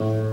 Uh...